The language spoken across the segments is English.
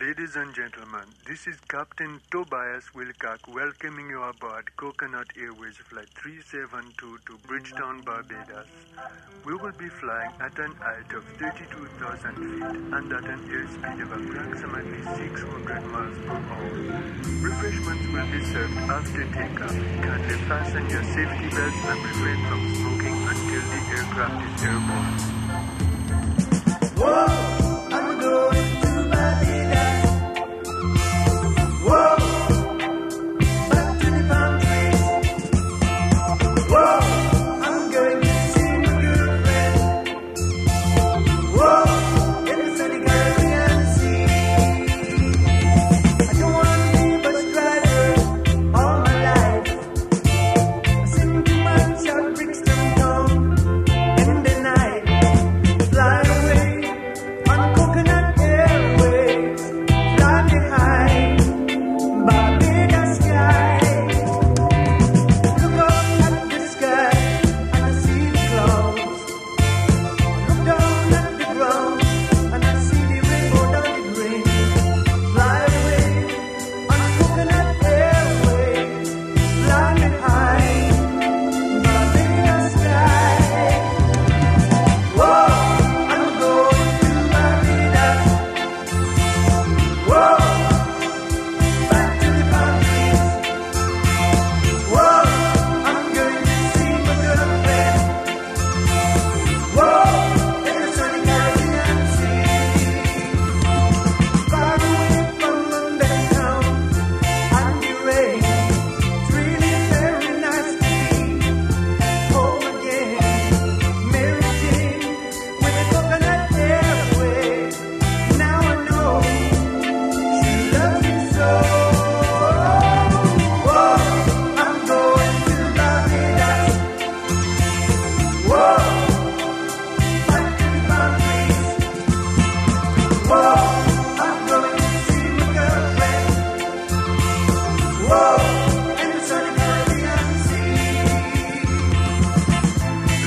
Ladies and gentlemen, this is Captain Tobias Wilcock welcoming you aboard Coconut Airways Flight 372 to Bridgetown, Barbados. We will be flying at an height of 32,000 feet and at an airspeed of approximately 600 miles per hour. Refreshments will be served after takeoff. Kindly fasten your safety belts and refrain from smoking until the aircraft is airborne.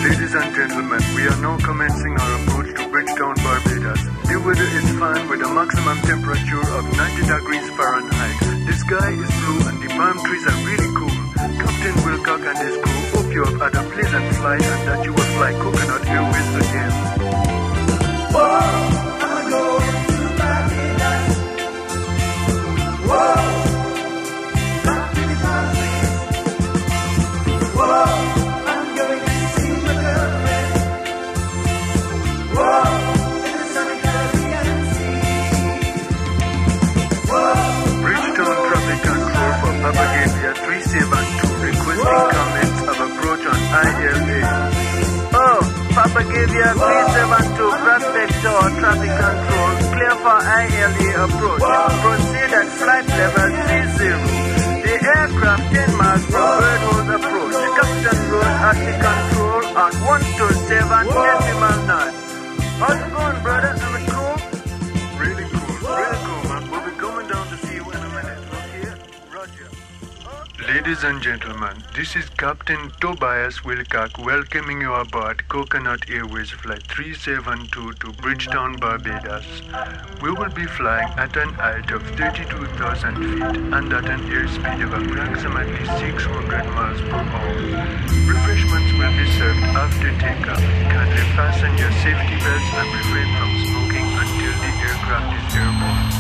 Ladies and gentlemen, we are now commencing our approach to Bridgetown, Barbados. The weather is fine with a maximum temperature of 90 degrees Fahrenheit. The sky is blue and the palm trees are really cool. Captain Wilcock and his crew hope you have had a pleasant flight and that you will fly Coconut Airways again. Traffic Control, clear for ILA approach. Proceed at flight level 30. The aircraft 10 miles from Birdhouse approach. Captain Road at the control on 127 Ladies and gentlemen, this is Captain Tobias Wilcock welcoming you aboard Coconut Airways Flight 372 to Bridgetown, Barbados. We will be flying at an height of 32,000 feet and at an airspeed of approximately 600 miles per hour. Refreshments will be served after takeoff. Kindly fasten your safety belts and refrain from smoking until the aircraft is airborne.